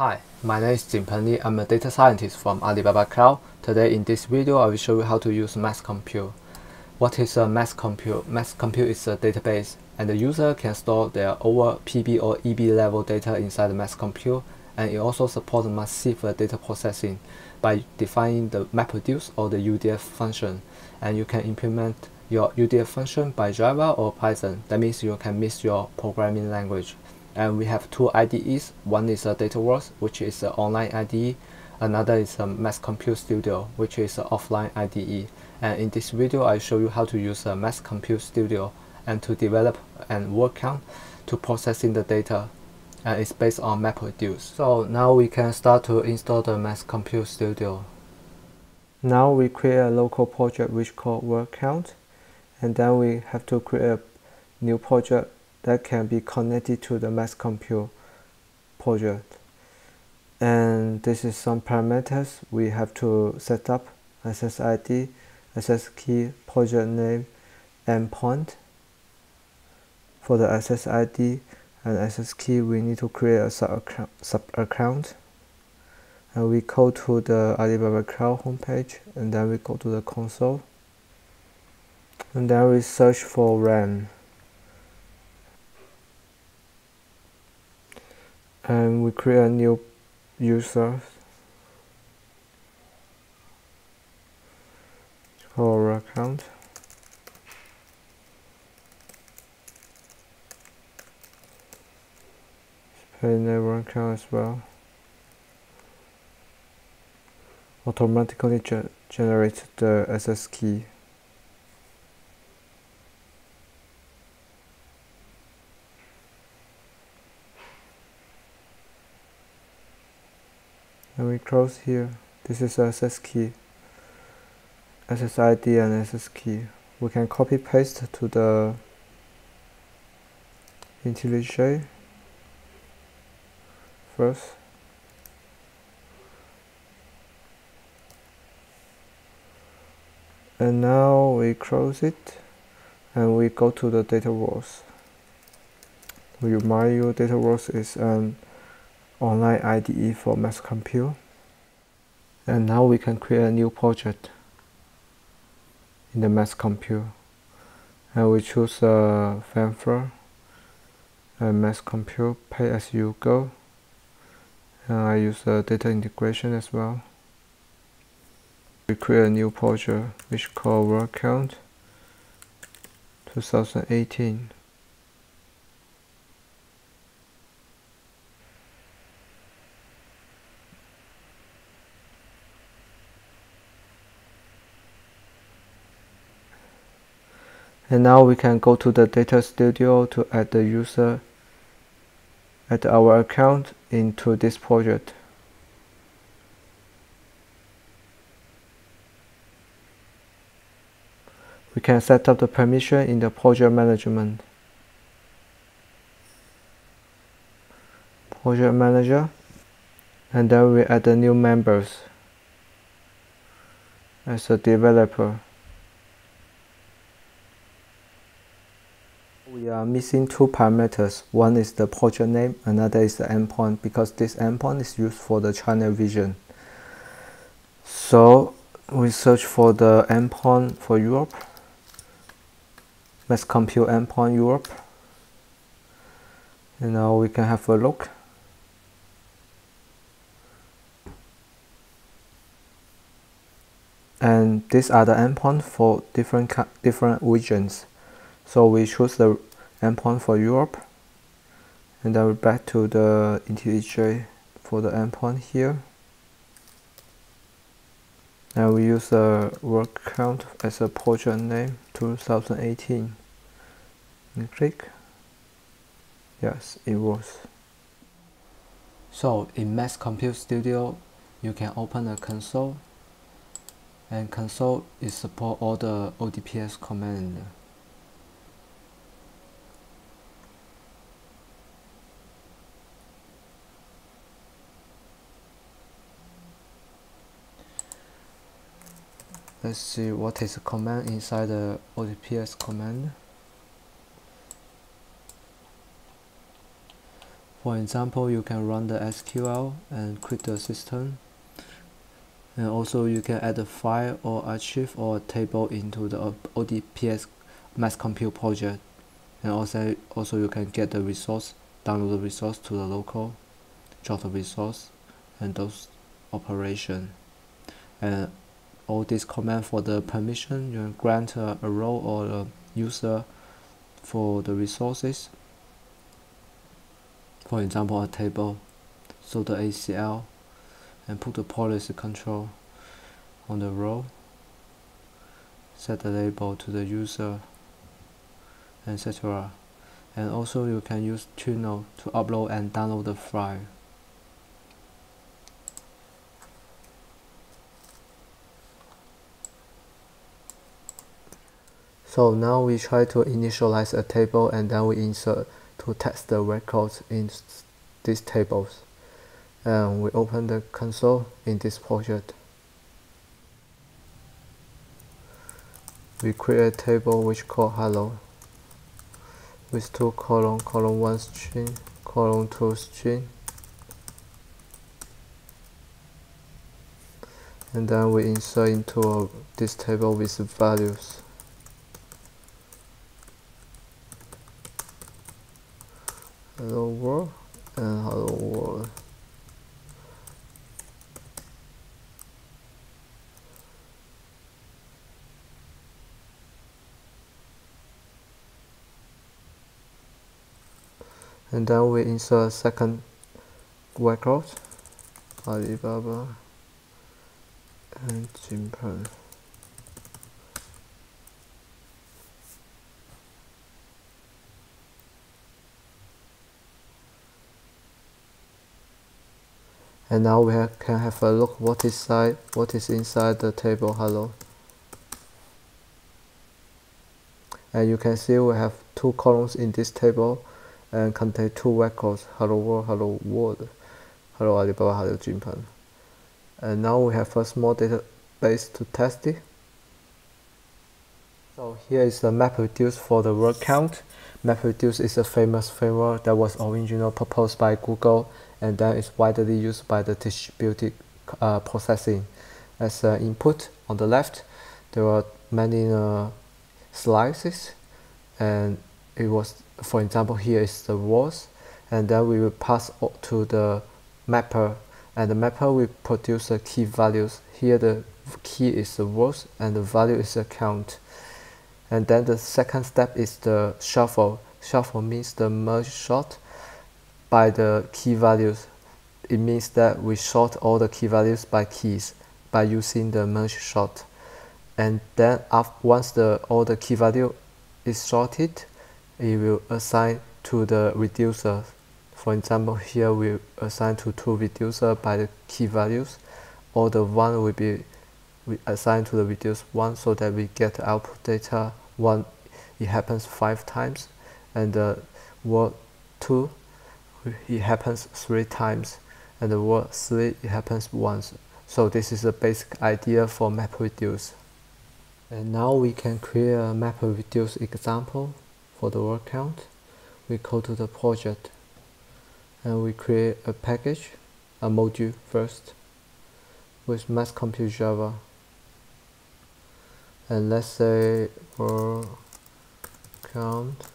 Hi, my name is Jinpeng Li. I'm a data scientist from Alibaba Cloud. Today in this video, I will show you how to use MaxCompute. What is a MaxCompute? Mass Compute is a database, and the user can store their over PB or EB level data inside the MaxCompute, and it also supports massive data processing by defining the MapReduce or the UDF function. And you can implement your UDF function by Java or Python. That means you can mix your programming language and we have two IDEs. One is a DataWorks, which is an online IDE. Another is a MaxCompute Studio, which is an offline IDE. And in this video, I show you how to use a MaxCompute Studio and to develop and work on to processing the data. And it's based on MapReduce. So now we can start to install the MaxCompute Studio. Now we create a local project which called word count. And then we have to create a new project that can be connected to the MaxCompute project. And this is some parameters we have to set up SSID, SS key, project name, endpoint. For the SSID and SS key, we need to create a sub-account. Sub -account. And we go to the Alibaba Cloud homepage, and then we go to the console. And then we search for RAM. And we create a new user for account. Pay neighbor account as well. Automatically ge generate the SS key and we close here. This is SS key SSID and SS key. We can copy paste to the IntelliJ first. And now we close it and we go to the DataWorks we remind you DataWorks is an online IDE for MaxCompute. And now we can create a new project in the MaxCompute. And we choose a uh, and MaxCompute pay as you go. And I use a data integration as well. We create a new project which called word count 2018 and now we can go to the data studio to add the user add our account into this project. We can set up the permission in the project management. Project manager and then we add the new members as a developer We are missing two parameters. One is the project name, another is the endpoint because this endpoint is used for the channel vision. So we search for the endpoint for Europe. Let's compute endpoint Europe. And now we can have a look. And these are the endpoints for different different regions. So we choose the endpoint for Europe and then we're back to the IntelliJ for the endpoint here. And we use the work count as a project name 2018 and click. Yes, it was. So in MaxCompute Studio, you can open a console and console is support all the ODPS command. Let's see what is the command inside the ODPS command For example, you can run the SQL and create the system. And also you can add a file or archive or a table into the ODPS MaxCompute project. And also, also you can get the resource, download the resource to the local, drop the resource, and those operation. And all this command for the permission, you grant a, a role or a user for the resources. For example a table. So the ACL and put the policy control on the row. Set the label to the user etc and also you can use Tunnel to upload and download the file So now we try to initialize a table and then we insert to test the records in these tables. And we open the console in this project. We create a table which called hello with two column, column 1 string, column 2 string. And then we insert into this table with values. hello world and hello world and then we insert a second record Alibaba and Jinpeng and now we can have a look what is inside what is inside the table. Hello. And you can see we have two columns in this table and contain two records hello world hello world hello alibaba hello jinpeng and now we have a small database to test it. So here is the MapReduce for the word count. MapReduce is a famous framework that was originally proposed by Google and then it's widely used by the distributed uh, processing. As uh, input on the left, there are many uh, slices, and it was, for example, here is the rows, and then we will pass to the mapper, and the mapper will produce the key values. Here the key is the rows, and the value is the count. And then the second step is the shuffle. Shuffle means the merge sort by the key values. It means that we sort all the key values by keys by using the merge sort. And then after, once the all the key value is sorted, it will assign to the reducer. For example, here we assign to two reducer by the key values, or the one will be assigned to the reduce one so that we get the output data one it happens five times and the word two it happens three times and the word three it happens once. So this is the basic idea for MapReduce and now we can create a MapReduce example for the word count we go to the project and we create a package a module first with MaxCompute java. And let's say word count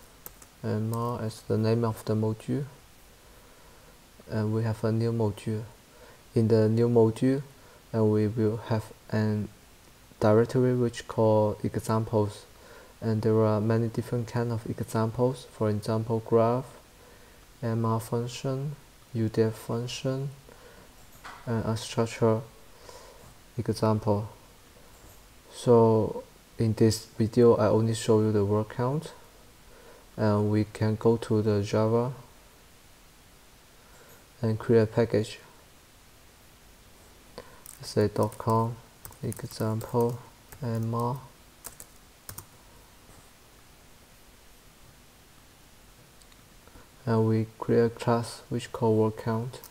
more as the name of the module and we have a new module. In the new module and we will have an directory which called examples and there are many different kind of examples. For example graph MR function UDF function and a structure example. So in this video I only show you the word count and we can go to the Java and create a package. Say dot com example and and we create a class which call word count.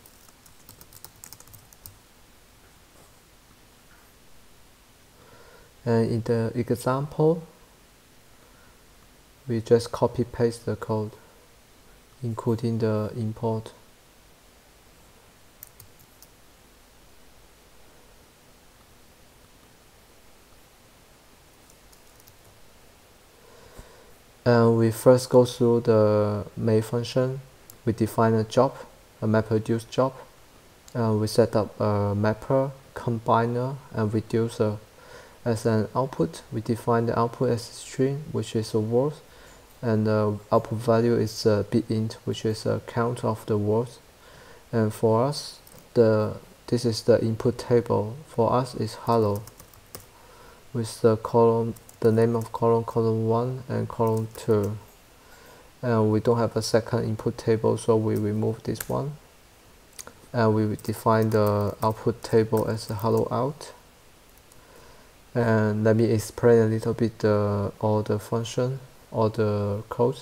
And in the example we just copy paste the code including the import and we first go through the main function. We define a job a MapReduce job. And we set up a mapper combiner and reducer as an output. We define the output as a string which is a word and the output value is a bigint which is a count of the words. And for us the this is the input table. For us is hello with the column the name of column column 1 and column 2 and we don't have a second input table so we remove this one. And we define the output table as a hello out. And let me explain a little bit the all the function or the code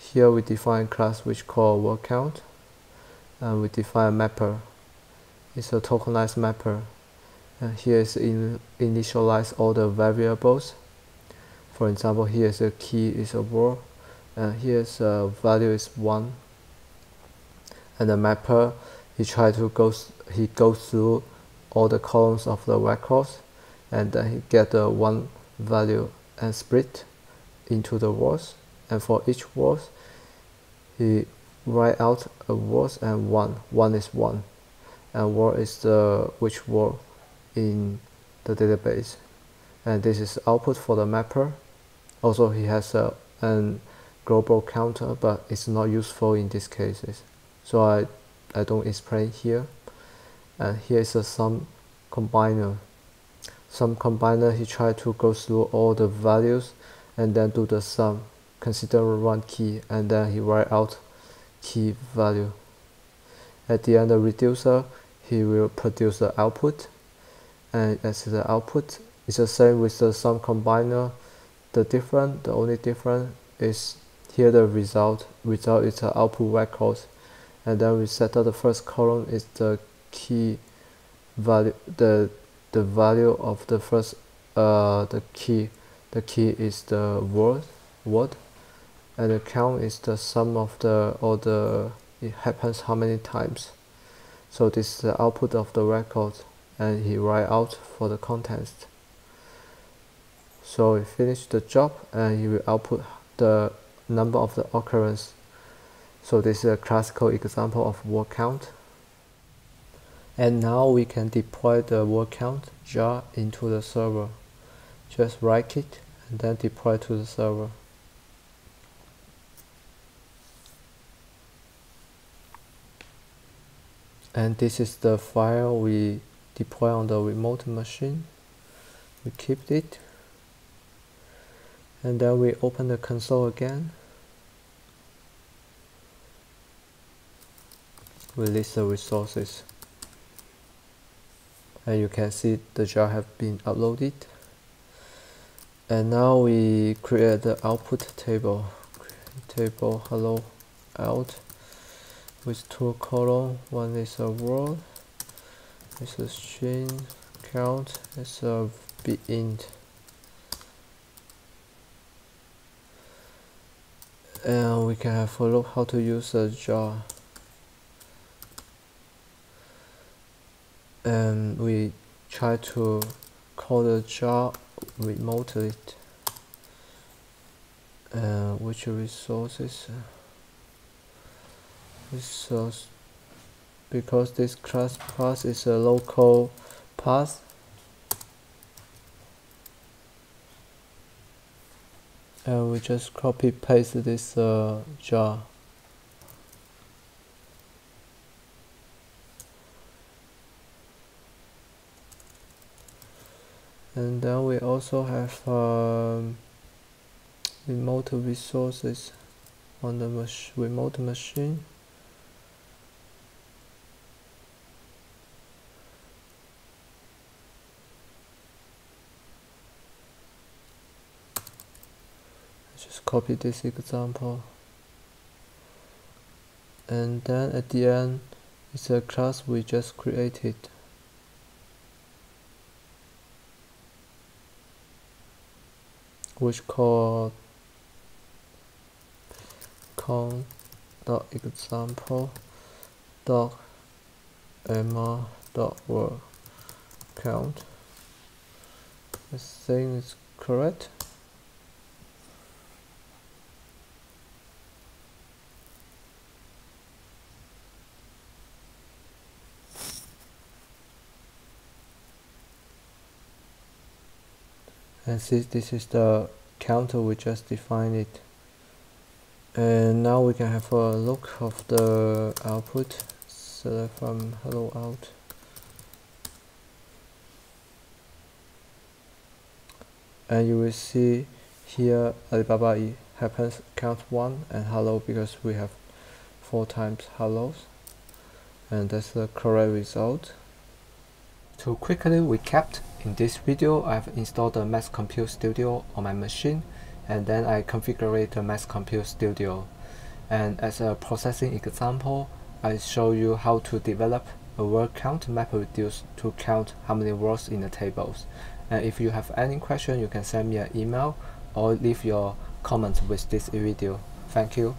here we define class which call word count and we define mapper. It's a tokenized mapper Uh, and here is in initialize all the variables. For example here is a key is a word and uh, here's a value is 1 and the mapper he try to go he goes through all the columns of the records and then he get the one value and split into the words and for each word he write out a word and one. One is one. And word is the which word in the database. And this is output for the mapper. Also he has a an global counter but it's not useful in these cases. So I, I don't explain here. And here is a sum combiner. Sum combiner he try to go through all the values and then do the sum consider one key and then he write out key value. At the end the reducer he will produce the output and as the output is the same with the sum combiner. The different the only difference is here the result. Result is the output record. And then we set up the first column is the key value the the value of the first uh the key. The key is the word word. And the count is the sum of the or the it happens how many times. So this is the output of the record and he write out for the context so we finish the job and he will output the number of the occurrence. So this is a classical example of word count. And now we can deploy the word count jar into the server. Just write it and then deploy to the server. And this is the file we deploy on the remote machine. We keep it. And then we open the console again. We list the resources. And you can see the jar have been uploaded. And now we create the output table. Table hello out with two column one is a word it's a string count it's a bigint and we can have a look how to use a jar. And we try to call the jar remotely. Uh, which resources? Resource because this class path is a local path and we just copy paste this uh, jar. And then we also have um, remote resources on the mach remote machine just copy this example. And then at the end it's a class we just created. Which called con dot example dot emma dot count. I think it's correct can see this is the counter we just defined it. And now we can have a look of the output. Select from hello out. And you will see here Alibaba happens count 1 and hello because we have 4 times hellos. And that's the correct result. To quickly recap, in this video I've installed the Max Compute Studio on my machine and then I configured the Max Compute Studio. And as a processing example, I show you how to develop a word count MapReduce to count how many words in the tables. And if you have any question, you can send me an email or leave your comments with this video. Thank you.